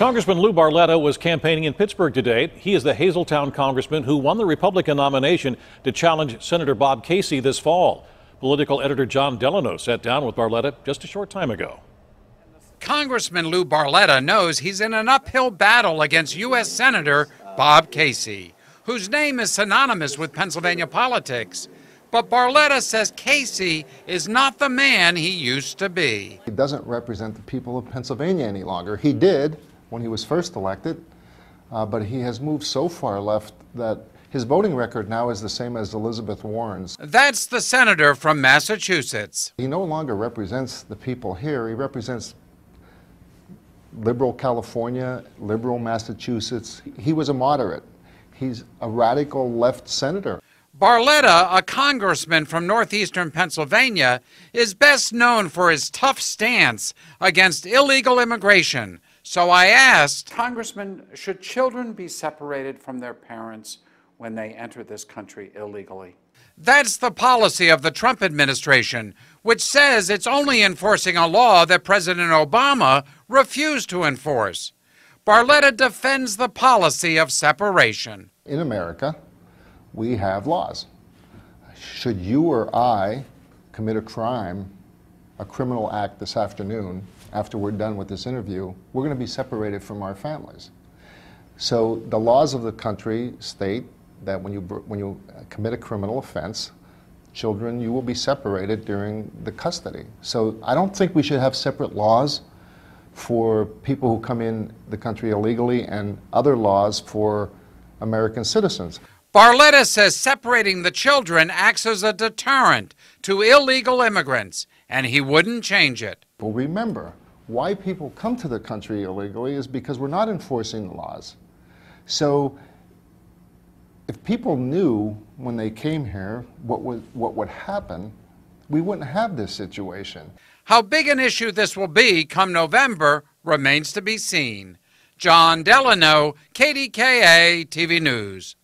Congressman Lou Barletta was campaigning in Pittsburgh today. He is the Hazleton congressman who won the Republican nomination to challenge Senator Bob Casey this fall. Political editor Jon Delano sat down with Barletta just a short time ago. Congressman Lou Barletta knows he's in an uphill battle against U.S. Senator Bob Casey, whose name is synonymous with Pennsylvania politics. But Barletta says Casey is not the man he used to be. He doesn't represent the people of Pennsylvania any longer. He did when he was first elected, uh, but he has moved so far left that his voting record now is the same as Elizabeth Warren's. That's the senator from Massachusetts. He no longer represents the people here, he represents liberal California, liberal Massachusetts. He was a moderate. He's a radical left senator. Barletta, a congressman from northeastern Pennsylvania, is best known for his tough stance against illegal immigration. So I asked Congressman, should children be separated from their parents when they enter this country illegally? That's the policy of the Trump administration, which says it's only enforcing a law that President Obama refused to enforce. Barletta defends the policy of separation. In America, we have laws. Should you or I commit a crime, a criminal act this afternoon, after we're done with this interview, we're going to be separated from our families. So the laws of the country state that when you, when you commit a criminal offense, children, you will be separated during the custody. So I don't think we should have separate laws for people who come in the country illegally and other laws for American citizens. Barletta says separating the children acts as a deterrent to illegal immigrants, and he wouldn't change it. Well, remember, why people come to the country illegally is because we're not enforcing the laws. So if people knew when they came here what would, what would happen, we wouldn't have this situation. How big an issue this will be come November remains to be seen. Jon Delano, KDKA TV News.